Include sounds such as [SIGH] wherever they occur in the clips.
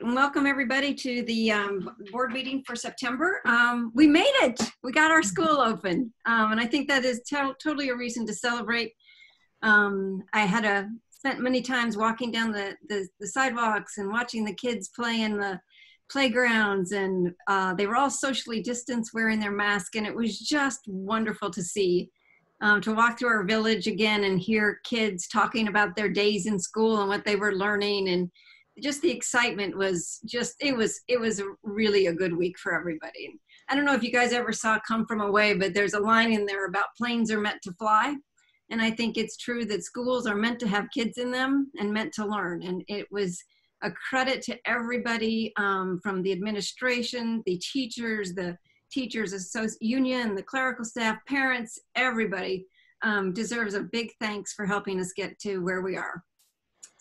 Welcome everybody to the um, board meeting for September. Um, we made it. We got our school open, um, and I think that is to totally a reason to celebrate. Um, I had a spent many times walking down the, the, the sidewalks and watching the kids play in the playgrounds, and uh, they were all socially distanced, wearing their mask, and it was just wonderful to see. Um, to walk through our village again and hear kids talking about their days in school and what they were learning and just the excitement was just it was it was really a good week for everybody. I don't know if you guys ever saw come from away but there's a line in there about planes are meant to fly. And i think it's true that schools are meant to have kids in them and meant to learn. And it was a credit to everybody um, from the administration the teachers the teachers association union the clerical staff parents everybody um, deserves a big thanks for helping us get to where we are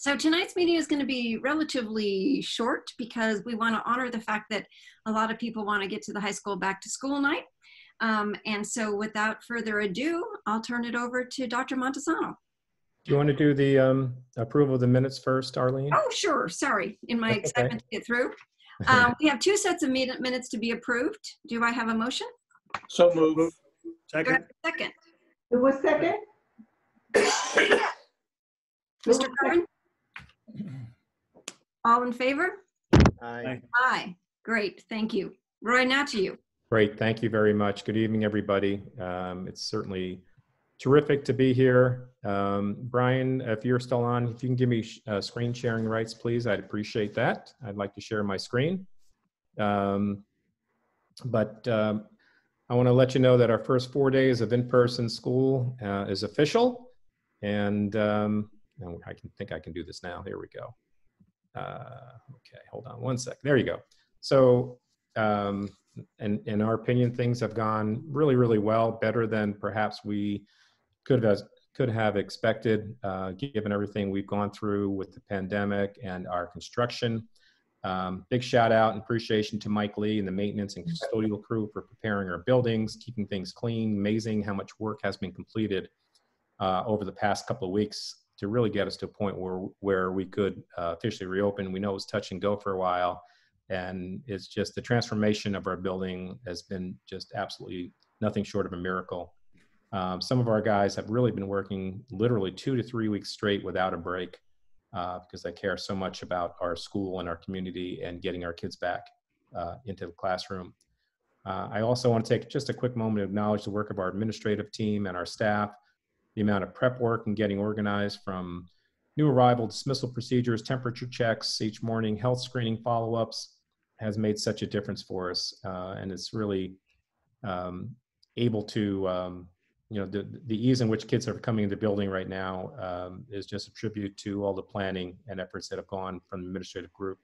so tonight's meeting is going to be relatively short because we want to honor the fact that a lot of people want to get to the high school back to school night. Um, and so without further ado, I'll turn it over to Dr. Montesano. Do you want to do the um, approval of the minutes first, Arlene? Oh, sure. Sorry. In my That's excitement okay. to get through. [LAUGHS] Um, we have two sets of minutes to be approved. Do I have a motion? So move. Second. Second. Who was second? Mr. Curran? All in favor? Aye. Aye. Great, thank you. Roy, now to you. Great, thank you very much. Good evening, everybody. Um, it's certainly terrific to be here. Um, Brian, if you're still on, if you can give me uh, screen sharing rights, please, I'd appreciate that. I'd like to share my screen. Um, but um, I want to let you know that our first four days of in-person school uh, is official. And um, I can think I can do this now. Here we go. Uh, okay, hold on one sec. There you go. So, um, and in our opinion, things have gone really, really well, better than perhaps we could have could have expected, uh, given everything we've gone through with the pandemic and our construction. Um, big shout out and appreciation to Mike Lee and the maintenance and custodial crew for preparing our buildings, keeping things clean. Amazing how much work has been completed uh, over the past couple of weeks to really get us to a point where where we could uh, officially reopen. We know it was touch and go for a while, and it's just the transformation of our building has been just absolutely nothing short of a miracle. Um, some of our guys have really been working literally two to three weeks straight without a break uh, because they care so much about our school and our community and getting our kids back uh, into the classroom. Uh, I also want to take just a quick moment to acknowledge the work of our administrative team and our staff the amount of prep work and getting organized from new arrival dismissal procedures, temperature checks each morning, health screening follow-ups has made such a difference for us. Uh, and it's really um, able to, um, you know, the, the ease in which kids are coming into the building right now um, is just a tribute to all the planning and efforts that have gone from the administrative group.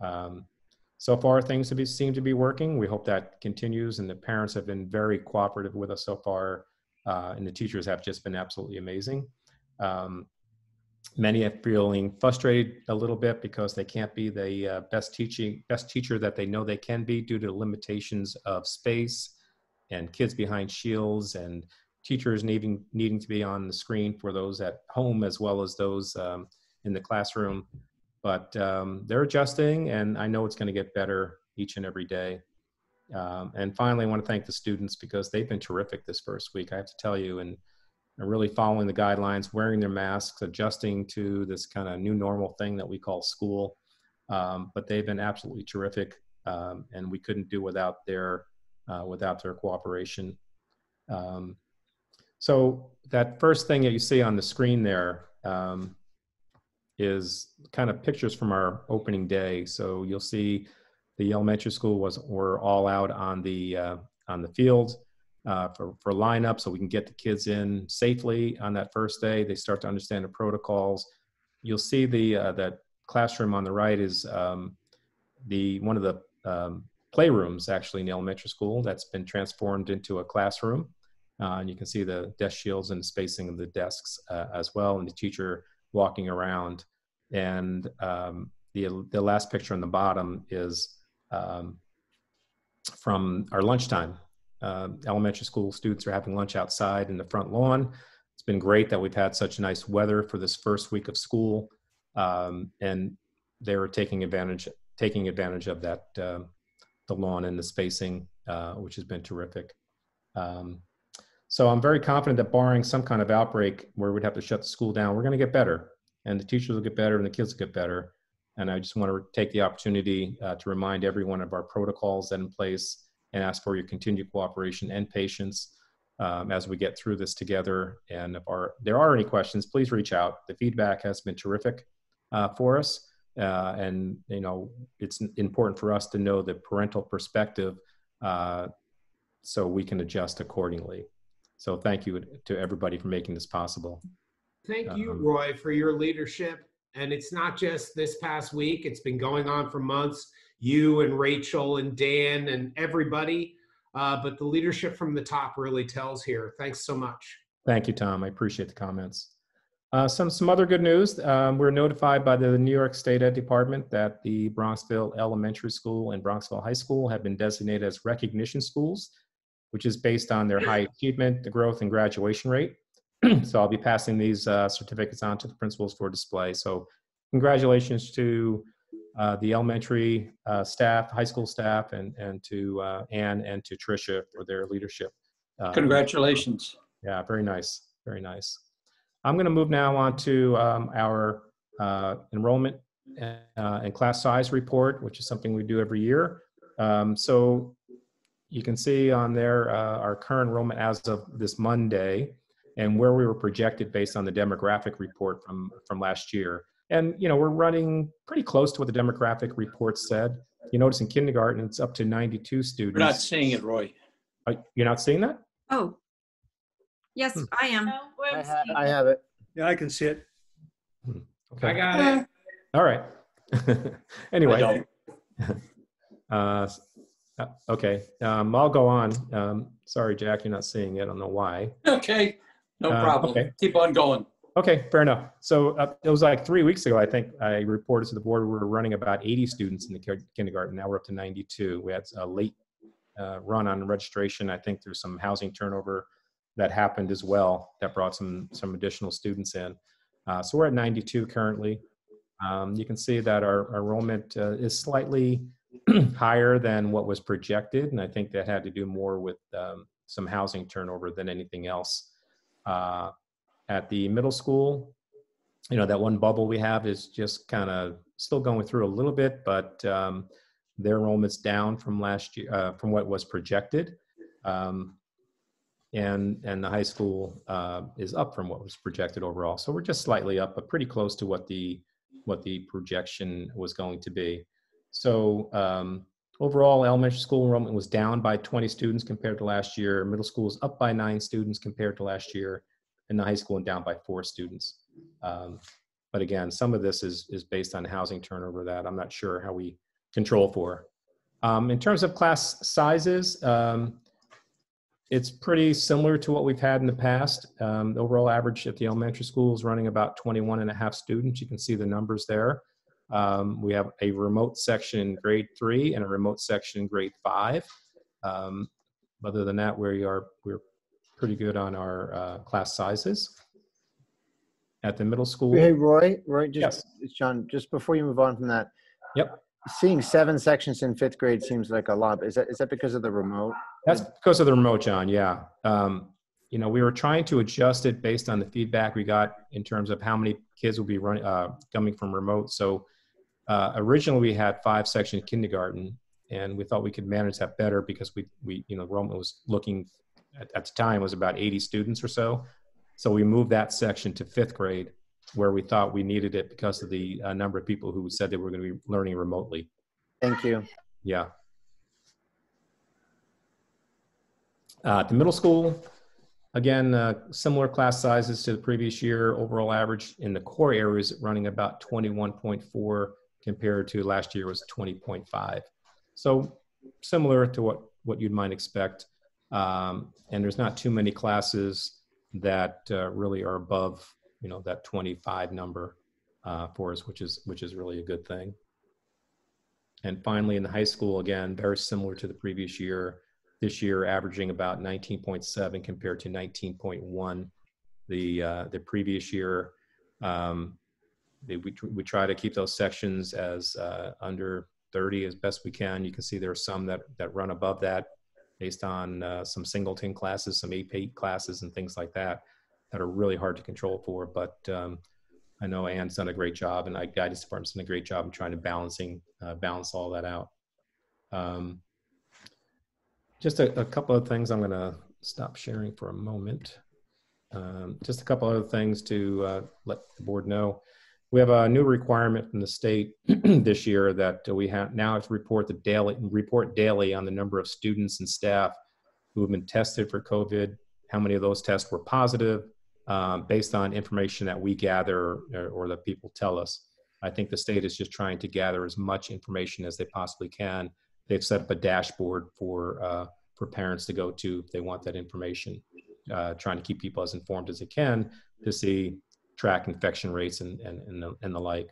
Um, so far, things be, seem to be working. We hope that continues, and the parents have been very cooperative with us so far uh, and the teachers have just been absolutely amazing. Um, many are feeling frustrated a little bit because they can't be the uh, best teaching best teacher that they know they can be due to limitations of space and kids behind shields and teachers needing needing to be on the screen for those at home as well as those um, in the classroom but um, they're adjusting and i know it's going to get better each and every day um, and finally, I want to thank the students because they've been terrific this first week. I have to tell you, and really following the guidelines, wearing their masks, adjusting to this kind of new normal thing that we call school. Um, but they've been absolutely terrific, um, and we couldn't do without their uh, without their cooperation. Um, so that first thing that you see on the screen there um, is kind of pictures from our opening day. So you'll see the elementary school was were all out on the uh, on the field uh, for for lineup, so we can get the kids in safely on that first day. They start to understand the protocols. You'll see the uh, that classroom on the right is um, the one of the um, playrooms actually in elementary school that's been transformed into a classroom. Uh, and you can see the desk shields and the spacing of the desks uh, as well, and the teacher walking around. And um, the the last picture on the bottom is um, from our lunchtime. Uh, elementary school students are having lunch outside in the front lawn. It's been great that we've had such nice weather for this first week of school. Um, and they're taking advantage taking advantage of that, um, the lawn and the spacing, uh, which has been terrific. Um, so I'm very confident that barring some kind of outbreak where we'd have to shut the school down, we're going to get better and the teachers will get better and the kids will get better. And I just want to take the opportunity uh, to remind everyone of our protocols that in place and ask for your continued cooperation and patience um, as we get through this together. And if our, there are any questions, please reach out. The feedback has been terrific uh, for us. Uh, and, you know, it's important for us to know the parental perspective uh, so we can adjust accordingly. So thank you to everybody for making this possible. Thank you, Um, Roy, for your leadership. And it's not just this past week, it's been going on for months. You and Rachel and Dan and everybody. Uh, but the leadership from the top really tells here. Thanks so much. Thank you, Tom. I appreciate the comments. Uh, some some other good news. Um, we're notified by the New York State Ed Department that the Bronxville Elementary School and Bronxville High School have been designated as recognition schools, which is based on their high achievement, the growth, and graduation rate. [CLEARS THROAT] so I'll be passing these uh, certificates on to the principals for display. So congratulations to uh, the elementary uh, staff, high school staff, and and to uh, Anne and to Tricia for their leadership. Um, Congratulations. yeah, very nice, very nice. I'm going to move now on to um, our uh, enrollment and, uh, and class size report, which is something we do every year. Um, so you can see on there uh, our current enrollment as of this Monday and where we were projected based on the demographic report from from last year. And you know we're running pretty close to what the demographic report said. You notice in kindergarten it's up to 92 students. We're not seeing it, Roy. Uh, You're not seeing that? Oh, yes, Hmm. I am. I, ha- I have it. Yeah, I can see it. Okay. I got it. All right. [LAUGHS] Anyway, don't. [LAUGHS] uh, uh, okay, um, I'll go on. Um, sorry, Jack, you're not seeing it. I don't know why. Okay, no Uh, problem. okay. Keep on going. Okay, fair enough. So uh, it was like three weeks ago, I think I reported to the board we were running about 80 students in the ki- kindergarten. Now we're up to 92. We had a late uh, run on registration. I think there's some housing turnover that happened as well that brought some some additional students in. Uh, so we're at 92 currently. Um, you can see that our, our enrollment uh, is slightly [CLEARS THROAT] higher than what was projected, and I think that had to do more with um, some housing turnover than anything else. Uh, at the middle school, you know, that one bubble we have is just kind of still going through a little bit, but um, their enrollment's down from last year, uh, from what was projected. Um, and and the high school uh, is up from what was projected overall. So we're just slightly up, but pretty close to what the what the projection was going to be. So um, overall, elementary school enrollment was down by 20 students compared to last year. Middle school is up by nine students compared to last year, and the high school and down by four students. Um, but again, some of this is is based on housing turnover that I'm not sure how we control for. Um, in terms of class sizes, um, it's pretty similar to what we've had in the past. Um, the overall average at the elementary school is running about 21 and a half students. You can see the numbers there. Um, we have a remote section in grade three and a remote section in grade five. Um, other than that, we are we're pretty good on our uh, class sizes. At the middle school, Hey, Roy, Roy, just, Yes. John, just before you move on from that. Yep. Seeing seven sections in fifth grade seems like a lot. Is that, is that because of the remote? That's because of the remote, John. Yeah. Um, you know, we were trying to adjust it based on the feedback we got in terms of how many kids will be running uh, coming from remote. So uh, originally we had five section kindergarten, and we thought we could manage that better because we we you know enrollment was looking at, at the time was about 80 students or so. So we moved that section to fifth grade, where we thought we needed it because of the uh, number of people who said they were going to be learning remotely. Thank you. Yeah. Uh, the middle school, again, uh, similar class sizes to the previous year. Overall average in the core areas running about 21.4 compared to last year was 20.5. So similar to what, what you might expect. Um, and there's not too many classes that uh, really are above, you know, that 25 number uh, for us, which is, which is really a good thing. And finally, in the high school, again, very similar to the previous year. This year, averaging about 19.7 compared to 19.1 the uh, the previous year. Um, they, we we try to keep those sections as uh, under 30 as best we can. You can see there are some that, that run above that based on uh, some singleton classes, some AP classes, and things like that that are really hard to control for. But um, I know Ann's done a great job, and I guidance department's done a great job in trying to balancing uh, balance all that out. Um, just a, a couple of things. I'm going to stop sharing for a moment. Um, just a couple other things to uh, let the board know. We have a new requirement from the state [CLEARS THROAT] this year that we have now to report the daily report daily on the number of students and staff who have been tested for COVID. How many of those tests were positive, um, based on information that we gather or, or that people tell us. I think the state is just trying to gather as much information as they possibly can. They've set up a dashboard for uh, for parents to go to if they want that information, uh, trying to keep people as informed as they can to see track infection rates and, and, and, the, and the like.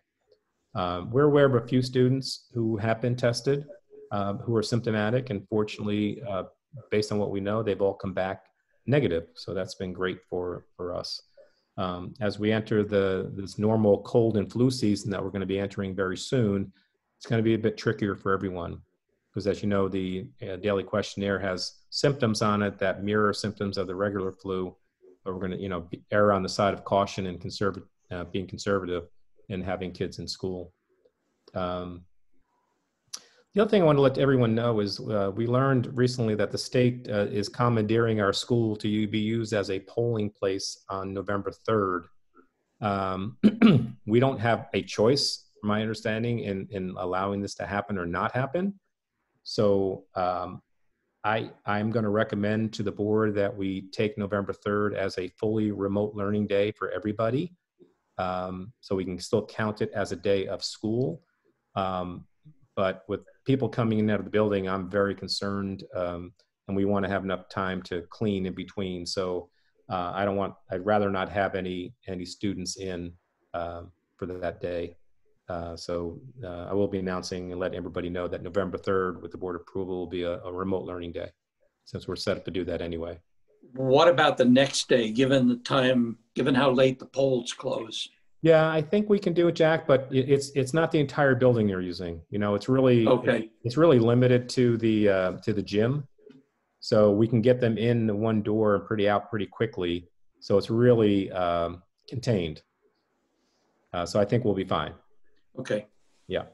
Um, we're aware of a few students who have been tested, um, who are symptomatic, and fortunately, uh, based on what we know, they've all come back negative. So that's been great for, for us. Um, as we enter the this normal cold and flu season that we're going to be entering very soon, it's going to be a bit trickier for everyone because as you know, the uh, daily questionnaire has symptoms on it that mirror symptoms of the regular flu. We're going to, you know, err on the side of caution and uh, being conservative and having kids in school. Um, the other thing I want to let everyone know is uh, we learned recently that the state uh, is commandeering our school to be used as a polling place on November 3rd. Um, [CLEARS THROAT] we don't have a choice, my understanding, in, in allowing this to happen or not happen. So um, I, I'm going to recommend to the board that we take November 3rd as a fully remote learning day for everybody. Um, so we can still count it as a day of school. Um, but with people coming in and out of the building, I'm very concerned um, and we want to have enough time to clean in between. So uh, I don't want, I'd rather not have any, any students in uh, for that day. Uh, so uh, I will be announcing and letting everybody know that November 3rd, with the board approval, will be a, a, remote learning day, since we're set up to do that anyway. What about the next day, given the time, given how late the polls close? Yeah, I think we can do it, Jack, but it's it's not the entire building you're using. You know, it's really okay. It's really limited to the uh, to the gym, so we can get them in the one door and pretty out pretty quickly. So it's really um, contained. Uh, so I think we'll be fine. Okay. Yeah.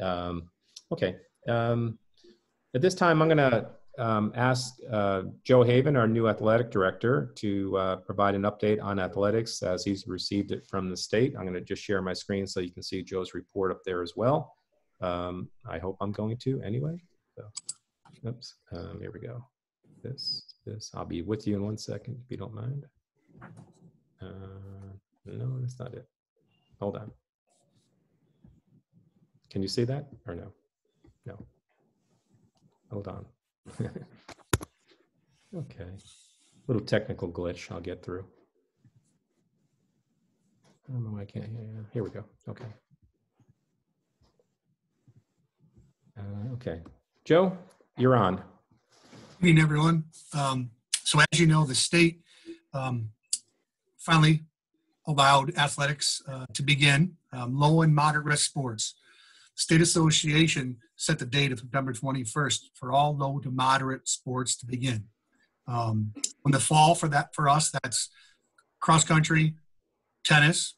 Um, okay. Um, at this time, I'm going to um, ask uh, Joe Haven, our new athletic director, to uh, provide an update on athletics as he's received it from the state. I'm going to just share my screen so you can see Joe's report up there as well. Um, I hope I'm going to anyway. So, oops, um, here we go. This, this, I'll be with you in one second if you don't mind. Uh, no, that's not it. Hold on. Can you see that or no? No. Hold on. [LAUGHS] okay. Little technical glitch I'll get through. I don't know why I can't. Yeah, here we go. Okay. Uh, okay. Joe, you're on. Good evening, everyone. Um, so as you know, the state um, finally allowed athletics uh, to begin, um, low and moderate risk sports. State Association set the date of September 21st for all low to moderate sports to begin. Um, in the fall for that for us, that's cross country, tennis,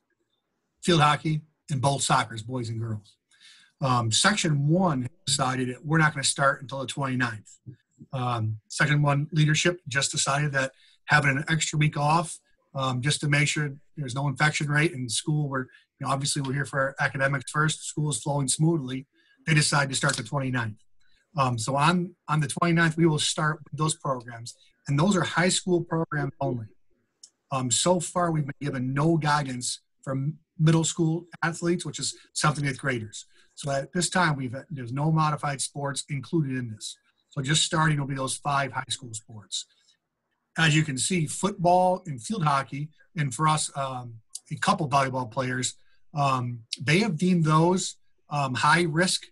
field hockey, and both soccer's boys and girls. Um, section one decided that we're not going to start until the 29th. Um, section one leadership just decided that having an extra week off um, just to make sure there's no infection rate in school where you know, obviously we're here for academics first. School is flowing smoothly. They decide to start the 29th. Um, so on, on the 29th, we will start those programs. And those are high school programs only. Um, so far, we've been given no guidance from middle school athletes, which is seventh and graders. So at this time, we've there's no modified sports included in this. So just starting will be those five high school sports. As you can see, football and field hockey, and for us, um, a couple volleyball players um, they have deemed those um, high risk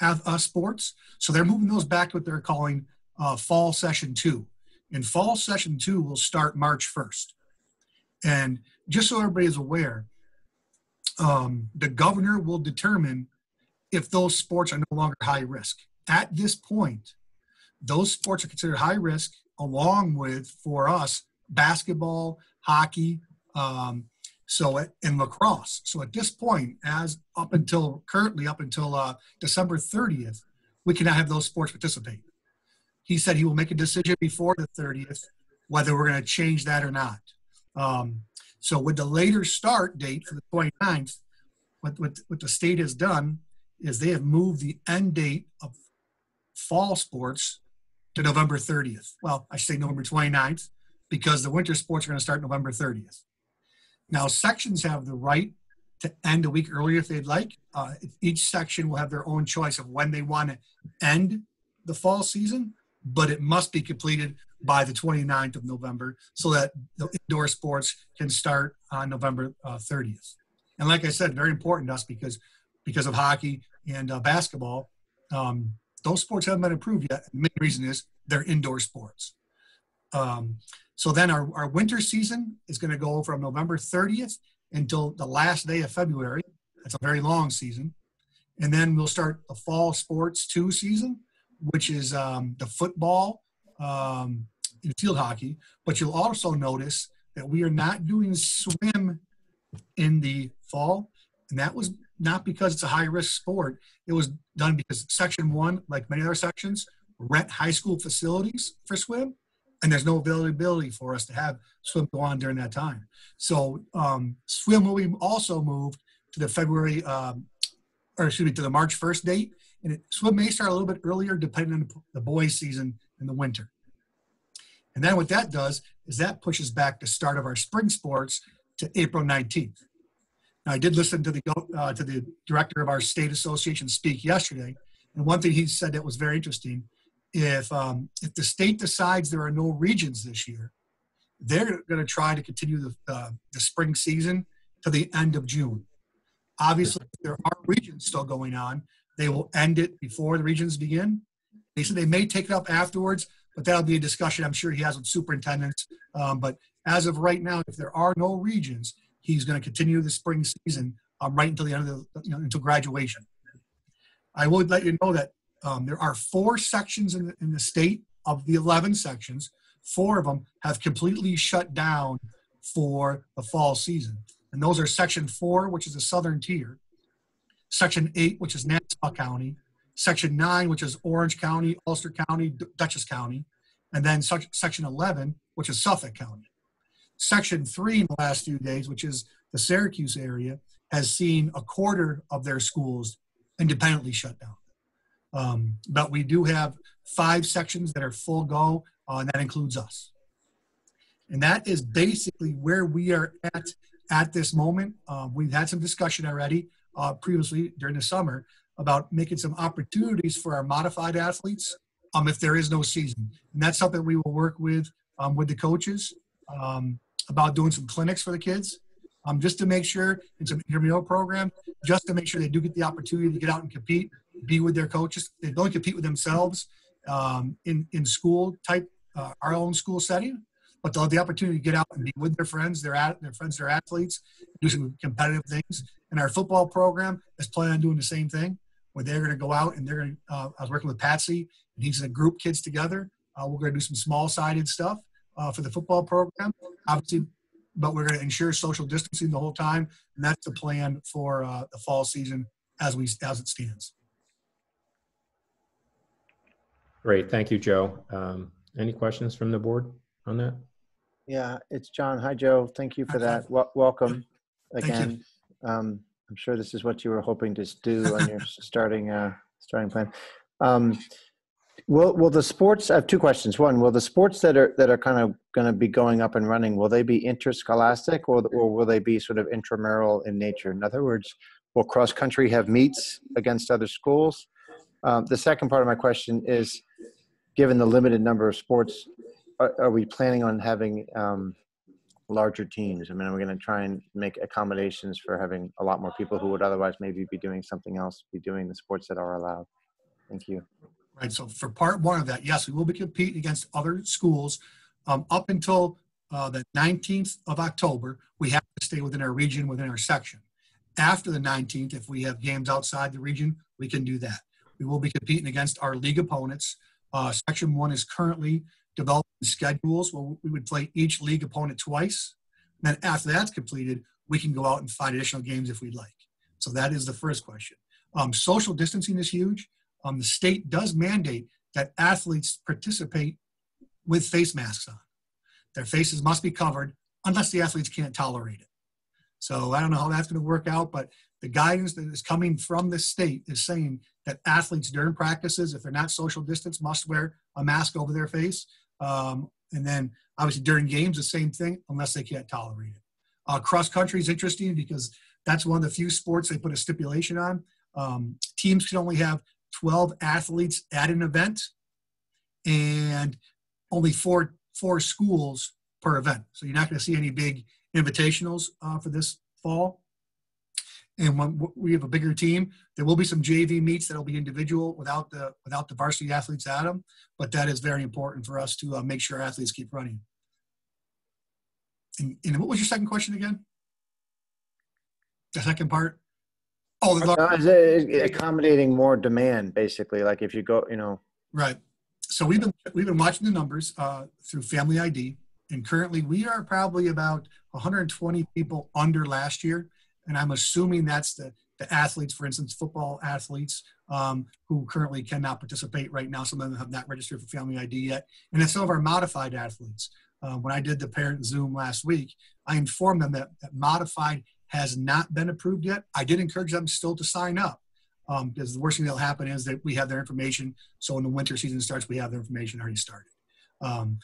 uh, sports. So they're moving those back to what they're calling uh, fall session two. And fall session two will start March 1st. And just so everybody is aware, um, the governor will determine if those sports are no longer high risk. At this point, those sports are considered high risk, along with for us basketball, hockey, um, so at, in lacrosse. So at this point, as up until currently up until uh, December 30th, we cannot have those sports participate. He said he will make a decision before the 30th whether we're going to change that or not. Um, so with the later start date for the 29th, what, what, what the state has done is they have moved the end date of fall sports to November 30th. Well, I should say November 29th because the winter sports are going to start November 30th. Now, sections have the right to end a week earlier if they'd like. Uh, each section will have their own choice of when they want to end the fall season, but it must be completed by the 29th of November so that the indoor sports can start on November uh, 30th. And like I said, very important to us because because of hockey and uh, basketball, um, those sports haven't been approved yet. The main reason is they're indoor sports. Um, so then our, our winter season is going to go from November 30th until the last day of February. That's a very long season. And then we'll start the fall sports two season, which is um, the football um, and field hockey. But you'll also notice that we are not doing swim in the fall. And that was not because it's a high risk sport. It was done because Section 1, like many other sections, rent high school facilities for swim. And there's no availability for us to have swim go on during that time. So um, swim will be also moved to the February, um, or excuse me, to the March 1st date. And it, swim may start a little bit earlier depending on the boys' season in the winter. And then what that does is that pushes back the start of our spring sports to April 19th. Now, I did listen to the uh, to the director of our state association speak yesterday, and one thing he said that was very interesting: if um, if the state decides there are no regions this year, they're going to try to continue the, uh, the spring season to the end of June. Obviously, if there are regions still going on, they will end it before the regions begin. They said they may take it up afterwards, but that'll be a discussion I'm sure he has with superintendents. Um, but as of right now, if there are no regions, he's going to continue the spring season um, right until the end of the, you know, until graduation. I would let you know that um, there are four sections in the, in the state of the 11 sections. Four of them have completely shut down for the fall season. And those are section four, which is the southern tier, section eight, which is Nassau County, section nine, which is Orange County, Ulster County, Dutchess County, and then section 11, which is Suffolk County. Section three in the last few days, which is the Syracuse area, has seen a quarter of their schools independently shut down. Um, but we do have five sections that are full go, uh, and that includes us. And that is basically where we are at at this moment. Uh, we've had some discussion already uh, previously during the summer about making some opportunities for our modified athletes um, if there is no season. And that's something we will work with um, with the coaches um, about doing some clinics for the kids, um, just to make sure in some intramural program, just to make sure they do get the opportunity to get out and compete, be with their coaches. They don't compete with themselves um, in in school type uh, our own school setting, but they'll have the opportunity to get out and be with their friends, their at, their friends, their athletes, do some competitive things. And our football program is planning on doing the same thing, where they're going to go out and they're going to. Uh, I was working with Patsy, and he's going to group kids together. Uh, we're going to do some small sided stuff uh, for the football program. Obviously, but we're going to ensure social distancing the whole time, and that's the plan for uh, the fall season as we as it stands. Great, thank you, Joe. Um, any questions from the board on that? Yeah, it's John. Hi, Joe. Thank you for that. Wel- welcome again. Um, I'm sure this is what you were hoping to do on your starting uh, starting plan. Um, Will will the sports? I have two questions. One, will the sports that are that are kind of going to be going up and running, will they be interscholastic or or will they be sort of intramural in nature? In other words, will cross country have meets against other schools? Um, the second part of my question is, given the limited number of sports, are, are we planning on having um, larger teams? I mean, are we going to try and make accommodations for having a lot more people who would otherwise maybe be doing something else, be doing the sports that are allowed? Thank you. Right. So for part one of that, yes, we will be competing against other schools. Um, up until uh, the 19th of October, we have to stay within our region, within our section. After the 19th, if we have games outside the region, we can do that. We will be competing against our league opponents. Uh, Section 1 is currently developing schedules where we would play each league opponent twice. And then after that's completed, we can go out and find additional games if we'd like. So that is the first question. Um, social distancing is huge. Um, the state does mandate that athletes participate with face masks on. Their faces must be covered unless the athletes can't tolerate it. So I don't know how that's going to work out, but the guidance that is coming from the state is saying that athletes during practices, if they're not social distance, must wear a mask over their face. Um, and then obviously during games, the same thing, unless they can't tolerate it. Uh, cross country is interesting because that's one of the few sports they put a stipulation on. Um, teams can only have 12 athletes at an event and only four, four schools per event. So you're not going to see any big invitationals uh, for this fall. And when we have a bigger team, there will be some JV meets that'll be individual without the without the varsity athletes at them. But that is very important for us to uh, make sure athletes keep running. And, and, what was your second question again? The second part. Oh, the uh, accommodating more demand, basically. Like if you go, you know. Right. So we've been we've been watching the numbers uh, through Family ID, and currently we are probably about 120 people under last year and I'm assuming that's the, the athletes, for instance, football athletes um, who currently cannot participate right now. Some of them have not registered for Family ID yet. And then some of our modified athletes. Uh, when I did the parent Zoom last week, I informed them that, that modified has not been approved yet. I did encourage them still to sign up um, because the worst thing that'll happen is that we have their information. So when the winter season starts, we have their information already started. Um,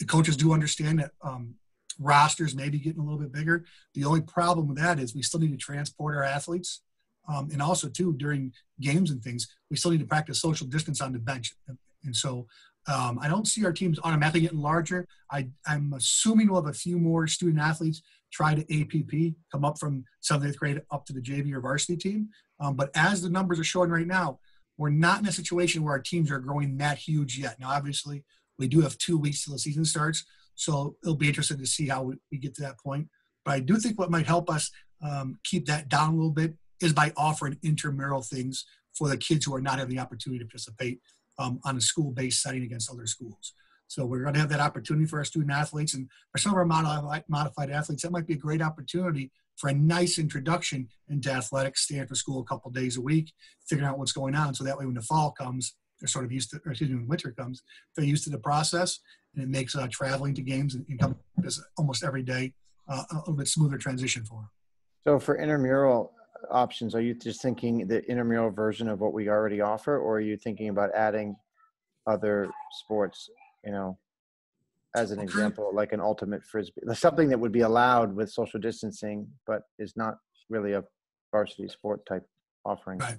the coaches do understand that um, rosters maybe getting a little bit bigger. The only problem with that is we still need to transport our athletes. Um, and also, too, during games and things, we still need to practice social distance on the bench. And so um, I don't see our teams automatically getting larger. I, I'm assuming we'll have a few more student athletes try to APP, come up from seventh, eighth grade up to the JV or varsity team. Um, but as the numbers are showing right now, we're not in a situation where our teams are growing that huge yet. Now, obviously, we do have two weeks till the season starts. So it'll be interesting to see how we, we get to that point. But I do think what might help us um, keep that down a little bit is by offering intramural things for the kids who are not having the opportunity to participate um, on a school-based setting against other schools. So we're going to have that opportunity for our student athletes and for some of our modified, athletes. That might be a great opportunity for a nice introduction into athletics, staying for school a couple days a week, figuring out what's going on. So that way, when the fall comes, they're sort of used to, or excuse me, when winter comes, they're used to the process and it makes uh, traveling to games and, and almost every day uh, a little bit smoother transition for them. So for intramural options, are you just thinking the intramural version of what we already offer, or are you thinking about adding other sports? You know, as an example, like an ultimate frisbee, something that would be allowed with social distancing, but is not really a varsity sport type offering. Right.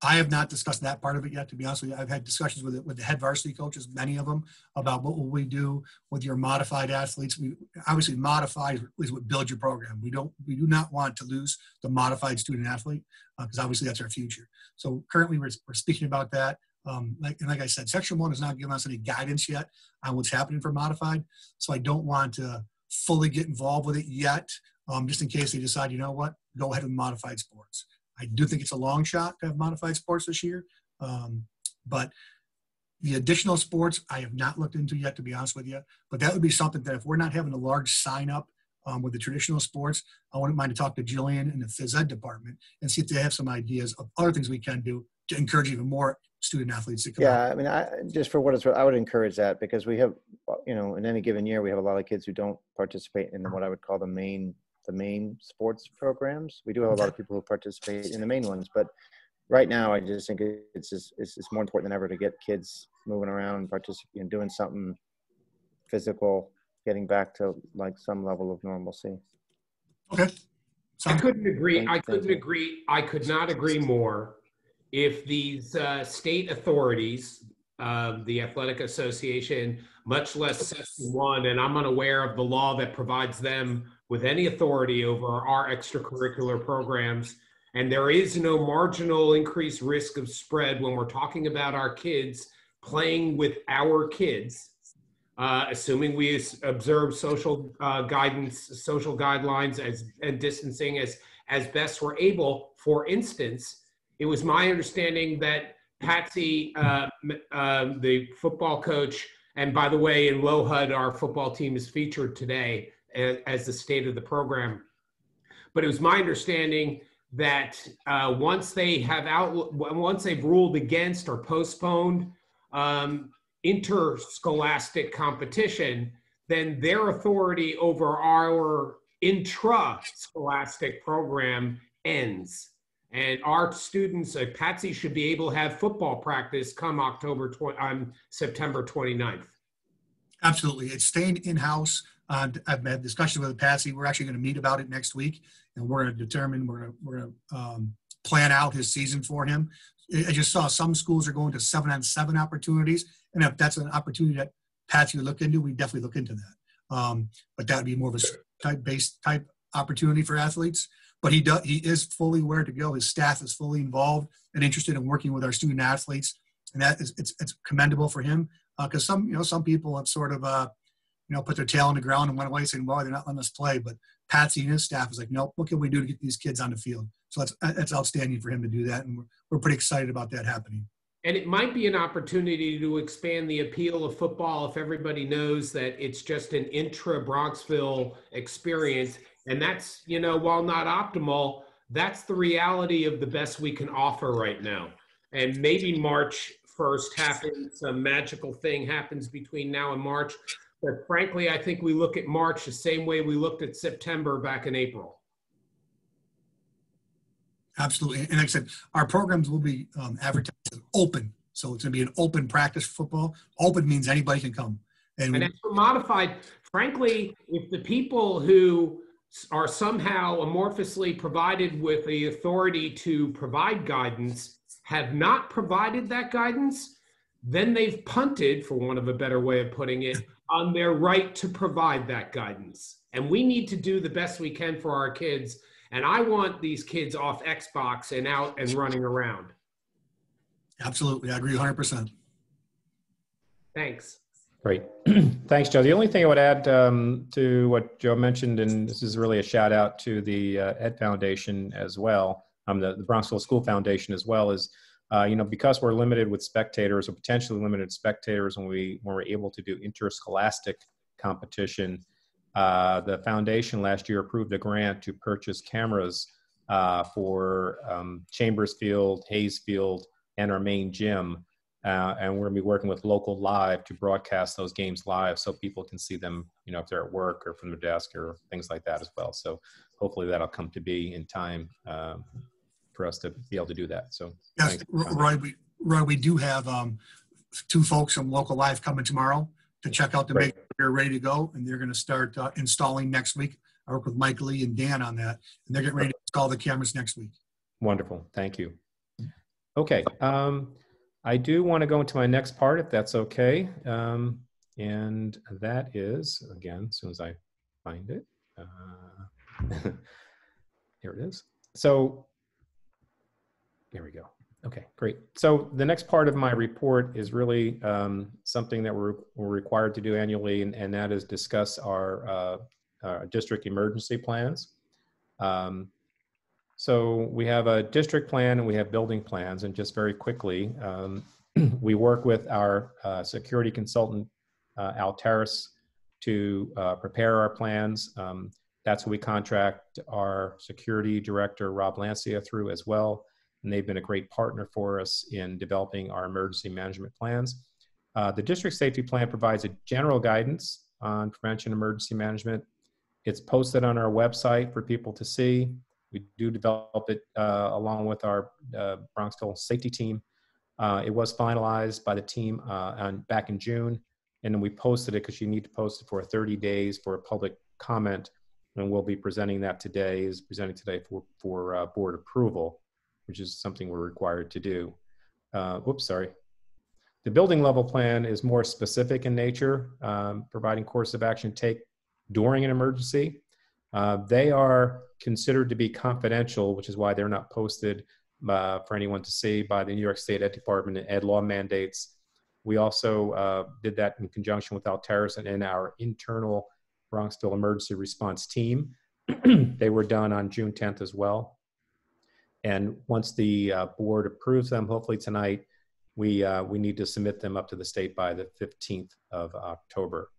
I have not discussed that part of it yet, to be honest with you. I've had discussions with with the head varsity coaches, many of them, about what will we do with your modified athletes. We obviously modified is what builds your program. We don't we do not want to lose the modified student athlete because uh, obviously that's our future. So currently we're, we're speaking about that. Um, like, and like I said, Section 1 has not given us any guidance yet on what's happening for modified. So I don't want to fully get involved with it yet, um, just in case they decide, you know what, go ahead with modified sports. I do think it's a long shot to have modified sports this year. Um, but the additional sports I have not looked into yet, to be honest with you. But that would be something that if we're not having a large sign up um, with the traditional sports, I wouldn't mind to talk to Jillian and the phys ed department and see if they have some ideas of other things we can do to encourage even more student athletes to come. Yeah, out. I mean, I, just for what it's worth, I would encourage that because we have, you know, in any given year, we have a lot of kids who don't participate in what I would call the main the main sports programs. We do have a lot of people who participate in the main ones, but right now I just think it's just, it's just more important than ever to get kids moving around, participating, doing something physical, getting back to like some level of normalcy. Okay. I couldn't agree. I couldn't agree. I could not agree more. If these uh, state authorities, uh, the Athletic Association, much less Section 1, and I'm unaware of the law that provides them with any authority over our extracurricular programs. And there is no marginal increased risk of spread when we're talking about our kids playing with our kids, uh, assuming we observe social uh, guidance, social guidelines as, and distancing as, as best we're able. For instance, it was my understanding that Patsy, uh, uh, the football coach, and by the way, in LOHUD, our football team is featured today as, as the state of the program. But it was my understanding that uh, once they have out, once they've ruled against or postponed um, interscholastic competition, then their authority over our intra-scholastic program ends. And our students, uh, Patsy should be able to have football practice come October 20, um, September 29th. Absolutely. It's staying in-house. Uh, I've had discussions with Patsy. We're actually going to meet about it next week, and we're going to determine, we're going to, we're going to um, plan out his season for him. I just saw some schools are going to seven on seven opportunities, and if that's an opportunity that Patsy would look into, we definitely look into that. Um, but that would be more of a type-based type opportunity for athletes but he does he is fully where to go. His staff is fully involved and interested in working with our student athletes, and that is it's it's commendable for him because uh, some you know some people have sort of uh, you know put their tail on the ground and went away saying, "Well, they're not letting us play." But Patsy and his staff is like, "Nope, what can we do to get these kids on the field?" So that's uh, that's outstanding for him to do that, and we're we're pretty excited about that happening. And it might be an opportunity to expand the appeal of football if everybody knows that it's just an intra Bronxville experience and that's, you know, while not optimal, that's the reality of the best we can offer right now. And maybe March 1st happens, some magical thing happens between now and March. But frankly, I think we look at March the same way we looked at September back in April. Absolutely. And like I said, our programs will be um, advertised open. So it's going to be an open practice football. Open means anybody can come. And, and as modified, frankly, if the people who are somehow amorphously provided with the authority to provide guidance have not provided that guidance, then they've punted, for want of a better way of putting it, [LAUGHS] on their right to provide that guidance. And we need to do the best we can for our kids. And I want these kids off Xbox and out and running around. Absolutely. I agree 100%. Thanks. Great. [CLEARS THROAT] Thanks, Joe. The only thing I would add um, to what Joe mentioned, and this is really a shout out to the uh, Ed Foundation as well, um, the, the Bronxville School Foundation as well, is uh, you know because we're limited with spectators or potentially limited spectators when we when we're able to do interscholastic competition. Uh, the foundation last year approved a grant to purchase cameras uh, for um, Chambers Field, Hayes Field, and our main gym uh, and we're going to be working with local live to broadcast those games live so people can see them you know if they're at work or from their desk or things like that as well so hopefully that'll come to be in time um, for us to be able to do that. So yes roy we, roy we do have um, two folks from local live coming tomorrow to check out the make sure they're ready to go and they're going to start uh, installing next week. I work with mike lee and dan on that and they're getting ready to install the cameras next week. Wonderful. Thank you. Okay um, I do want to go into my next part, if that's okay. Um, and that is, again, as soon as I find it, uh, [LAUGHS] here it is. So here we go. Okay, great. So the next part of my report is really um, something that we're, we're, required to do annually, and, and that is discuss our, uh, our district emergency plans. Um, so we have a district plan and we have building plans. And just very quickly, um, [CLEARS THROAT] we work with our uh, security consultant, uh, Altaris, to uh, prepare our plans. Um, that's what we contract our security director, Rob Lancia, through as well. And they've been a great partner for us in developing our emergency management plans. Uh, the district safety plan provides a general guidance on prevention emergency management. It's posted on our website for people to see. We do develop it uh, along with our uh, Bronxville safety team. Uh, it was finalized by the team uh, on, back in June, and then we posted it because you need to post it for 30 days for a public comment, and we'll be presenting that today, is presenting today for, for uh, board approval, which is something we're required to do. Uh, whoops, sorry. The building level plan is more specific in nature, um, providing course of action take during an emergency. Uh, they are considered to be confidential, which is why they're not posted uh, for anyone to see by the New York State Ed Department and Ed law mandates. We also uh, did that in conjunction with Altaris and in our internal Bronxville emergency response team. [CLEARS THROAT] they were done on June 10th as well. And once the uh, board approves them, hopefully tonight, we, uh, we need to submit them up to the state by the 15th of October.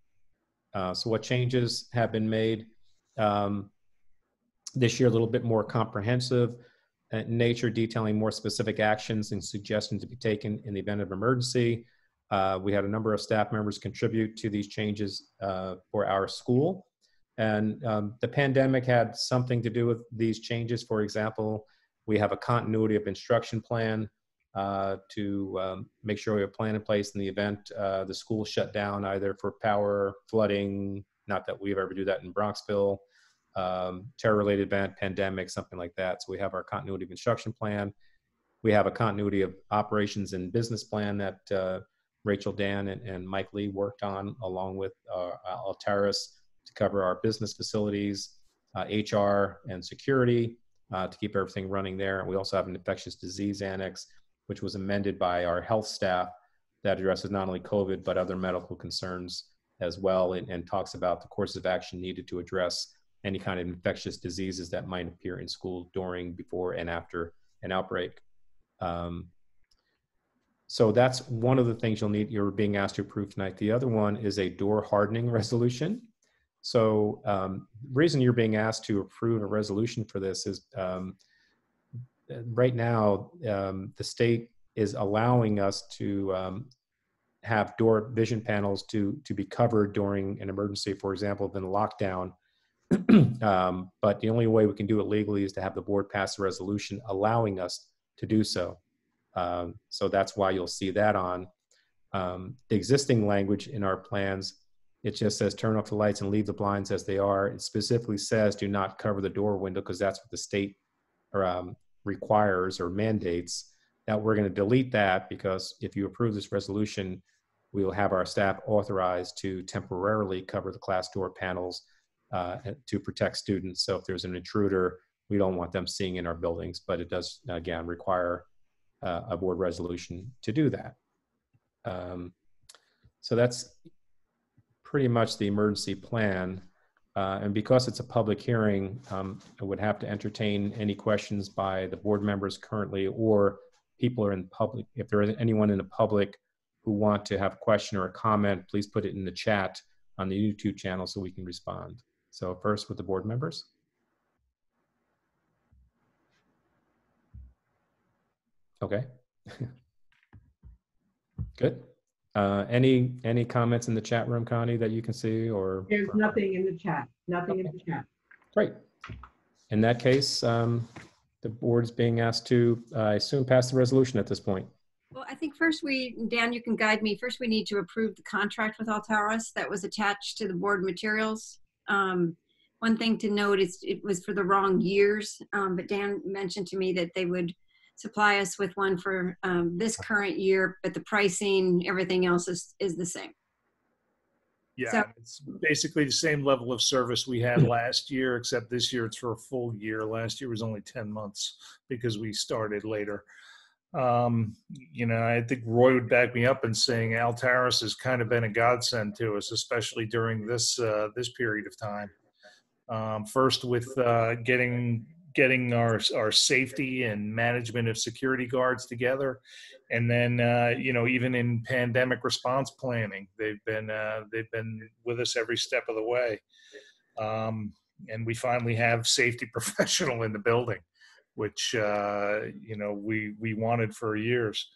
Uh, so what changes have been made? Um, this year, a little bit more comprehensive in nature, detailing more specific actions and suggestions to be taken in the event of emergency. Uh, we had a number of staff members contribute to these changes uh, for our school. And um, the pandemic had something to do with these changes. For example, we have a continuity of instruction plan uh, to um, make sure we have a plan in place in the event uh, the school shut down, either for power, flooding, not that we've ever do that in Bronxville, um, terror-related event, pandemic, something like that. So we have our continuity of instruction plan. We have a continuity of operations and business plan that uh, Rachel Dan and, and, Mike Lee worked on along with uh, Altaris to cover our business facilities, uh, HR and security uh, to keep everything running there. We also have an infectious disease annex which was amended by our health staff that addresses not only COVID, but other medical concerns as well, and, and talks about the courses of action needed to address any kind of infectious diseases that might appear in school during, before, and after an outbreak. Um, so that's one of the things you'll need, you're being asked to approve tonight. The other one is a door hardening [LAUGHS] resolution. So um, reason you're being asked to approve a resolution for this is um, right now, um, the state is allowing us to um, have door vision panels to to be covered during an emergency, for example, than a lockdown. [CLEARS THROAT] um, but the only way we can do it legally is to have the board pass a resolution allowing us to do so. Um, so that's why you'll see that on the existing language in our plans. It just says turn off the lights and leave the blinds as they are. It specifically says do not cover the door window because that's what the state or um, requires or mandates. that we're going to delete that because if you approve this resolution, we will have our staff authorized to temporarily cover the class door panels uh, to protect students. So if there's an intruder, we don't want them seeing in our buildings, but it does, again, require uh, a board resolution to do that. Um, so that's pretty much the emergency plan. Uh, and because it's a public hearing, um, I would have to entertain any questions by the board members currently or people are in public. If there is anyone in the public who want to have a question or a comment, please put it in the chat on the YouTube channel so we can respond. So first with the board members. Okay. [LAUGHS] Good. Uh, any any comments in the chat room, Connie, that you can see or? There's nothing in the chat, nothing in the chat. Great. In that case, um, the board's being asked to, uh, I assume, pass the resolution at this point. Well, I think first we, Dan, you can guide me. First, we need to approve the contract with Altaris that was attached to the board materials. Um, one thing to note is it was for the wrong years, um, but Dan mentioned to me that they would supply us with one for um, this current year, but the pricing, everything else is, is the same. Yeah, So- it's basically the same level of service we had last year, except this year it's for a full year. Last year was only 10 months because we started later. Um, you know, I think Roy would back me up in saying Altaris has kind of been a godsend to us, especially during this uh, this period of time. Um, first, with uh, getting getting our our safety and management of security guards together, and then uh, you know even in pandemic response planning, they've been uh, they've been with us every step of the way. Um, and we finally have safety [LAUGHS] professional in the building, which uh, you know we we wanted for years.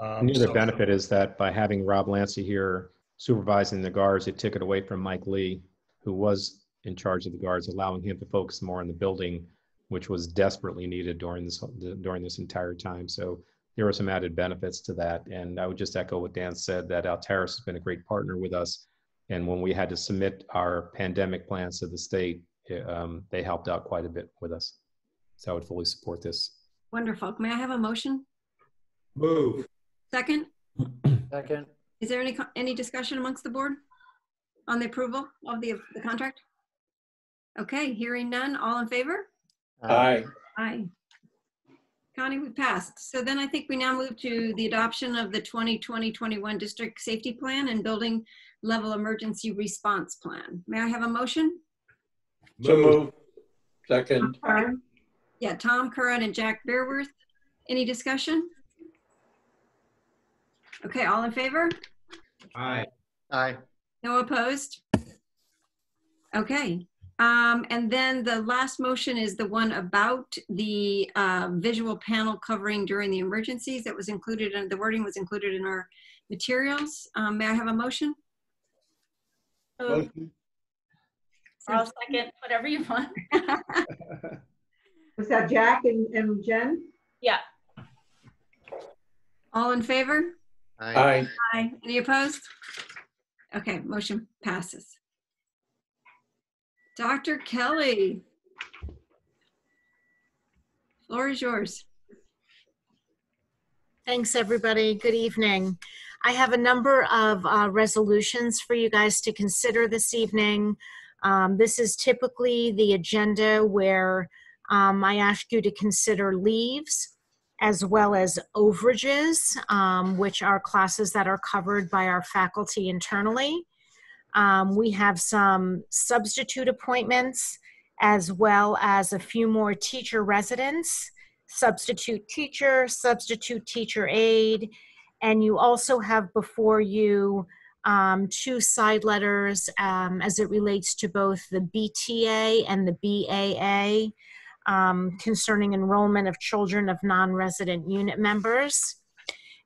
Um, the other so- benefit is that by having Rob Lancy here supervising the guards, it took it away from Mike Lee, who was in charge of the guards, allowing him to focus more on the building, which was desperately needed during this during this entire time. So there were some added benefits to that. And I would just echo what Dan said that Altaris has been a great partner with us. And when we had to submit our pandemic plans to the state, um, they helped out quite a bit with us. So I would fully support this. Wonderful. May I have a motion? Move. Second? [CLEARS THROAT] Second. Is there any, any discussion amongst the board on the approval of the, the contract? Okay, hearing none. All in favor? Aye. Um, Aye. Connie, we passed. So then I think we now move to the adoption of the 2020-21 District Safety Plan and Building Level Emergency Response Plan. May I have a motion? So move. Second. Sorry. Yeah, Tom Curran and Jack Beerworth. Any discussion? Okay, all in favor? Aye. Aye. No opposed? Okay, um, and then the last motion is the one about the, uh, visual panel covering during the emergencies that was included, and the wording was included in our materials. Um, may I have a motion? Motion. I'll second, whatever you want. [LAUGHS] Was that Jack and, and Jen? Yeah, All in favor? Aye. Aye. Aye. Any opposed? Okay, motion passes. Dr. Kelly. Floor is yours. Thanks, everybody. Good evening. I have a number of uh, resolutions for you guys to consider this evening. Um, This is typically the agenda where um, I ask you to consider leaves as well as overages, um, which are classes that are covered by our faculty internally. Um, We have some substitute appointments as well as a few more teacher residents substitute teacher, substitute teacher aide, and you also have before you um, two side letters um, as it relates to both the BTA and the BAA um, concerning enrollment of children of non-resident unit members.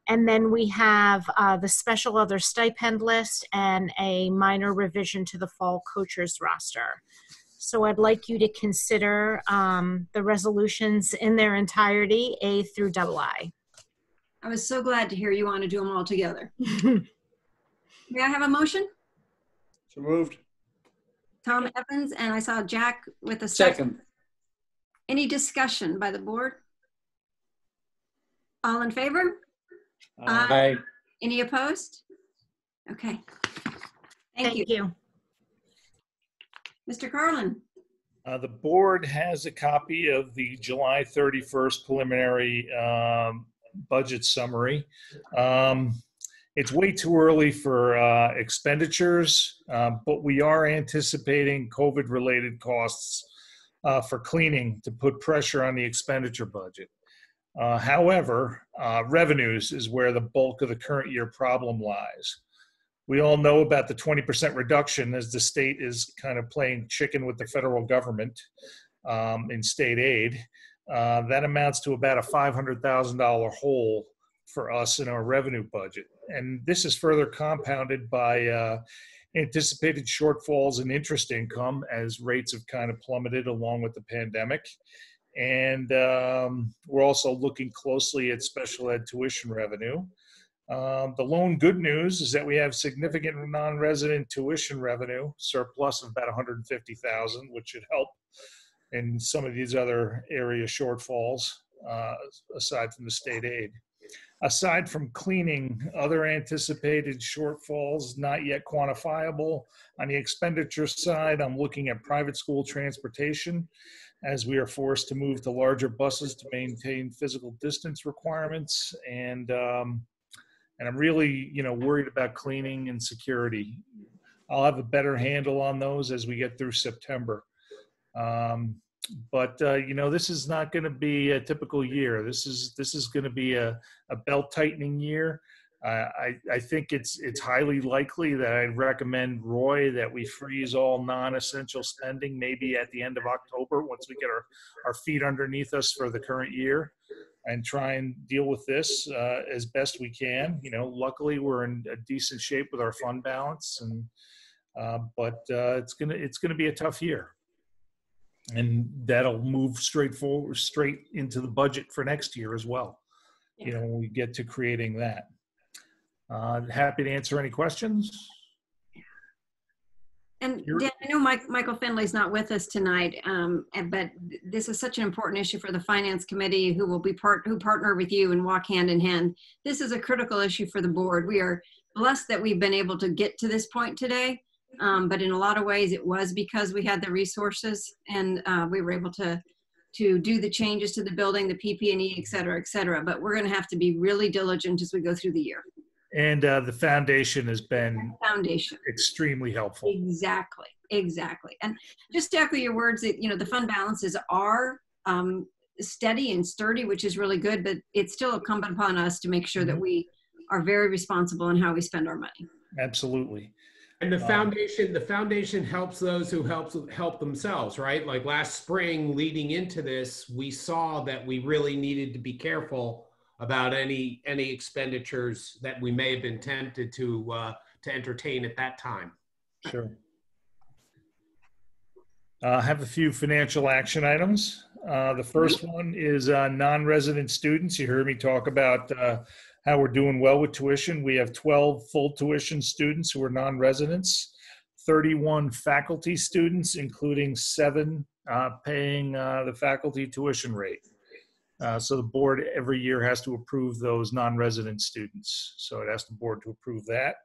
And then we have uh, the special other stipend list and a minor revision to the fall coaches roster. So I'd like you to consider um, the resolutions in their entirety, A through double I. I was so glad to hear you want to do them all together. [LAUGHS] May I have a motion? so moved. Tom Evans, and I saw Jack with a Second. Any discussion by the board? All in favor? Aye. Aye. Any opposed? Okay. Thank you. you. Mr. Carlin? Uh, The board has a copy of the July 31st preliminary um, budget summary. Um, It's way too early for uh, expenditures, uh, but we are anticipating COVID-related costs uh, for cleaning to put pressure on the expenditure budget. Uh, However, uh, revenues is where the bulk of the current year problem lies. We all know about the 20% reduction as the state is kind of playing chicken with the federal government um, in state aid. Uh, that amounts to about a $500,000 hole for us in our revenue budget. And this is further compounded by uh, anticipated shortfalls in interest income as rates have kind of plummeted along with the pandemic. And um, we're also looking closely at special ed tuition revenue. Um, the lone good news is that we have significant non-resident tuition revenue surplus of about 150,000, which should help in some of these other area shortfalls uh, aside from the state aid. Aside from cleaning, other anticipated shortfalls not yet quantifiable. On the expenditure side, I'm looking at private school transportation as we are forced to move to larger buses to maintain physical distance requirements and um, and I'm really, you know, worried about cleaning and security. I'll have a better handle on those as we get through September. Um, but uh, you know, this is not going to be a typical year. This is this is going to be a, a belt tightening year. Uh, I, I think it's it's highly likely that I'd recommend Roy that we freeze all non-essential spending maybe at the end of October once we get our, our feet underneath us for the current year and try and deal with this uh, as best we can. You know, luckily we're in a decent shape with our fund balance, and uh, but uh, it's gonna it's gonna be a tough year, and that'll move straight forward straight into the budget for next year as well. You know, when we get to creating that. Uh, happy to answer any questions. And Dan, I know Mike, Michael Finley's not with us tonight, um, but this is such an important issue for the finance committee who will be part, who partner with you and walk hand in hand. This is a critical issue for the board. We are blessed that we've been able to get to this point today. Um, but in a lot of ways it was because we had the resources and, uh, we were able to, to do the changes to the building, the PP&E, et cetera, et cetera. But we're gonna have to be really diligent as we go through the year. And uh, the foundation has been Foundation. extremely helpful. Exactly, exactly. And just to echo your words, that, you know, the fund balances are um, steady and sturdy, which is really good, but it's still incumbent upon us to make sure that we are very responsible in how we spend our money. Absolutely. And the Um, foundation, the foundation helps those who helps help themselves, right? Like last spring, leading into this, we saw that we really needed to be careful about any any expenditures that we may have been tempted to uh, to entertain at that time. Sure. Uh, I have a few financial action items. Uh, The first one is uh, non-resident students. You heard me talk about uh, how we're doing well with tuition. We have 12 full tuition students who are non-residents, 31 faculty students, including seven uh, paying uh, the faculty tuition rate. Uh, So the board every year has to approve those non-resident students. So it asks the board to approve that.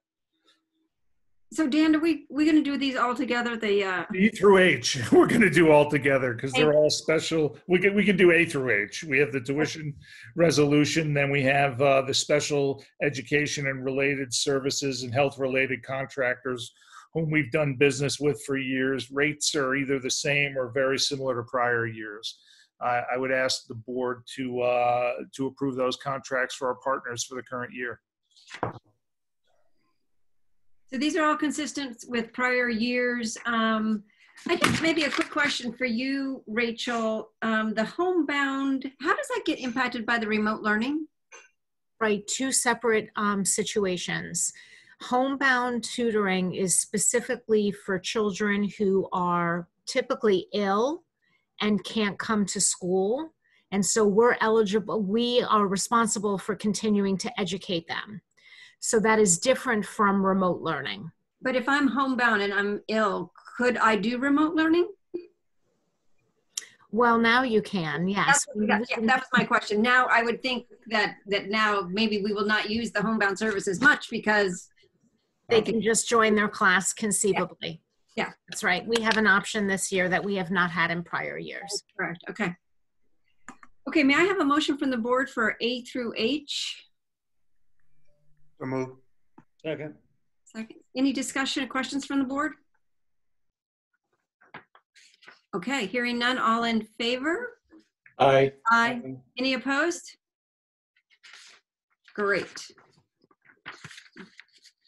So Dan, are we, we gonna do these all together? The, uh, E through H, [LAUGHS] we're gonna do all together because they're all special. We can, we can do A through H. We have the tuition resolution, then we have uh, the special education and related services and health-related contractors whom we've done business with for years. Rates are either the same or very similar to prior years. I, I would ask the board to, uh, to approve those contracts for our partners for the current year. so these are all consistent with prior years. Um, I guess maybe a quick question for you, Rachel. Um, the homebound, how does that get impacted by the remote learning? Right, two separate um, situations. Homebound tutoring is specifically for children who are typically ill and can't come to school. And so we're eligible, we are responsible for continuing to educate them. So that is different from remote learning. But if I'm homebound and I'm ill, could I do remote learning? Well, now you can, yes. That's, what- yeah, that was my question. Now, I would think that, that now maybe we will not use the homebound service as much because They can just join their class conceivably. Yeah. That's right. We have an option this year that we have not had in prior years. Correct, okay. Okay, may I have a motion from the board for A through H? Move. Second. Second, any discussion or questions from the board? Okay, hearing none, all in favor? Aye. Aye. Any opposed? Great.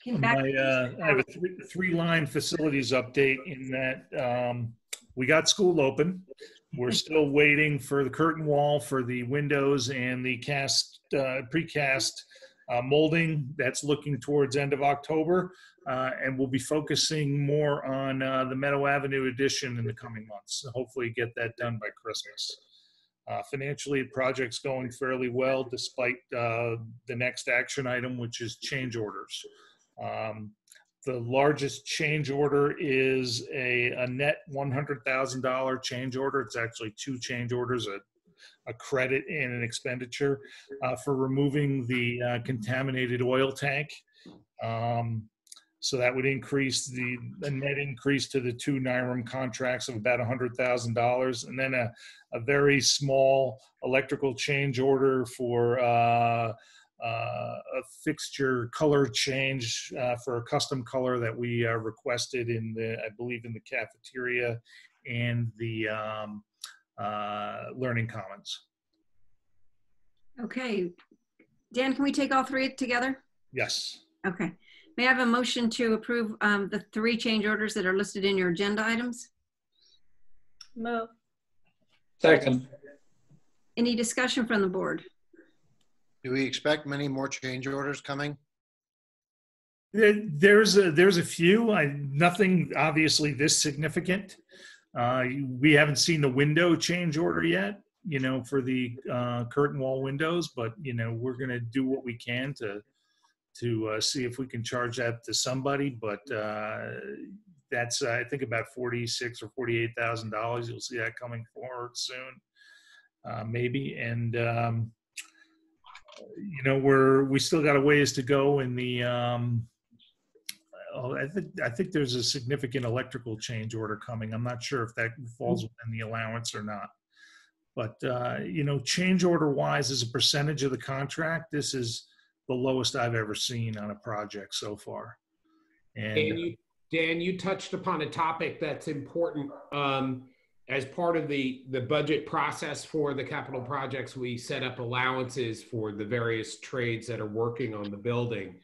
Okay, back- My, uh, I have a three, three-line facilities update in that, um, we got school open. We're still waiting for the curtain wall for the windows and the cast, uh, precast uh, molding. That's looking towards end of October. Uh, and we'll be focusing more on, uh, the Meadow Avenue addition in the coming months. Hopefully get that done by Christmas. Uh, Financially, the project's going fairly well despite uh, the next action item, which is change orders. Um, The largest change order is a, a net $100,000 change order. It's actually two change orders, a, a credit and an expenditure uh, for removing the uh, contaminated oil tank. Um, So that would increase the, the net increase to the two NIRM contracts of about $100,000. And then a, a very small electrical change order for uh, a fixture color change uh, for a custom color that we uh, requested in the, I believe, in the cafeteria and the um, uh, Learning Commons. Okay. Dan, can we take all three together? Yes. Okay. May I have a motion to approve um, the three change orders that are listed in your agenda items? Move. Second. Any discussion from the board? Do we expect many more change orders coming? There- There's a, there's a few, I, nothing obviously this significant. Uh, we haven't seen the window change order yet, you know, for the, uh, curtain wall windows, but, you know, we're gonna do what we can to, to, uh, see if we can charge that to somebody, but, uh, that's, uh, I think about forty-six or forty-eight thousand dollars. You'll see that coming forward soon, uh, maybe, and, um, you know, we're, we still got a ways to go in the, um, oh, I think, I think there's a significant electrical change order coming. I'm not sure if that falls within the allowance or not. But, uh, you know, change order wise as a percentage of the contract, this is the lowest I've ever seen on a project so far. Dan, And you, Dan, you touched upon a topic that's important. Um, as part of the, the budget process for the capital projects, we set up allowances for the various trades that are working on the building.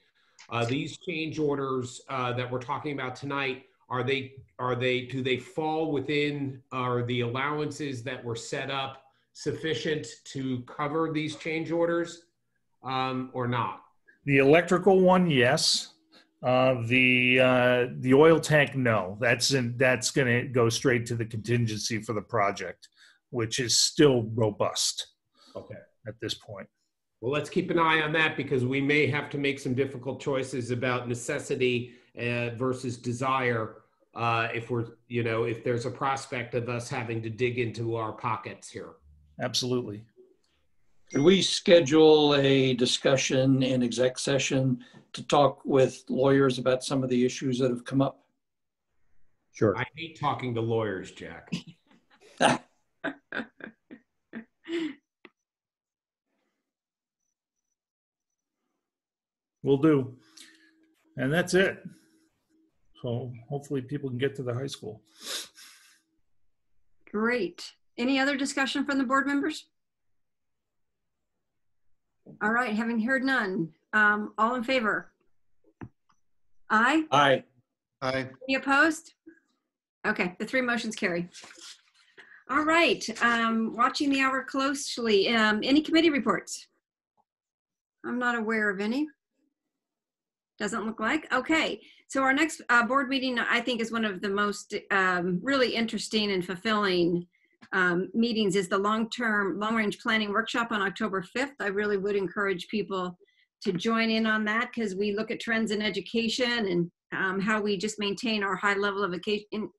Uh, these change orders uh, that we're talking about tonight, are they, are they, do they fall within, are the allowances that were set up sufficient to cover these change orders um, or not? The electrical one, yes. Uh, the uh, the oil tank, no. That's in, that's going to go straight to the contingency for the project, which is still robust Okay. at this point. Well, let's keep an eye on that because we may have to make some difficult choices about necessity uh, versus desire. Uh, if we're, you know, if there's a prospect of us having to dig into our pockets here. Absolutely. Could we schedule a discussion in exec session to talk with lawyers about some of the issues that have come up? Sure. I hate talking to lawyers, Jack. [LAUGHS] We'll do. And that's it. So hopefully people can get to the high school. Great. Any other discussion from the board members? All right, having heard none, um, all in favor? Aye. Aye. Aye. Any opposed? Okay, the three motions carry. All right, um, watching the hour closely. Um, any committee reports? I'm not aware of any. Doesn't look like. Okay, so our next uh, board meeting, I think, is one of the most um, really interesting and fulfilling um, meetings. Is the long-term, long-range planning workshop on October 5th. I really would encourage people to join in on that because we look at trends in education and um, how we just maintain our high level of education,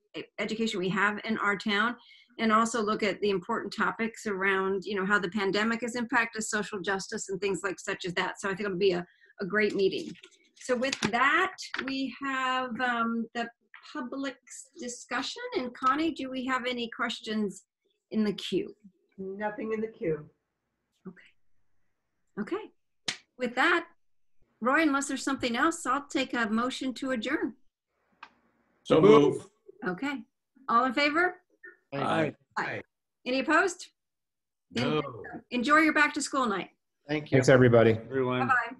education we have in our town and also look at the important topics around you know how the pandemic has impacted social justice and things like such as that. So i think it'll be a, a great meeting. So with that we have um, the public discussion. And connie do we have any questions in the queue? Nothing in the queue. Okay. Okay with that roy unless there's something else i'll take a motion to adjourn. So move. okay. All in favor? Aye. any opposed? No. enjoy your back to school night. Thank you. Thanks, everybody. bye bye